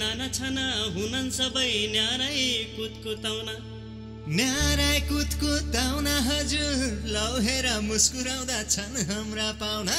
नाना छाना हुनन् सबै न्यारै कुदकुताउन न्याराय कुदकुताउन हजुर लौ हेर मुस्कुराउँदा छन् हाम्रा पाहुना।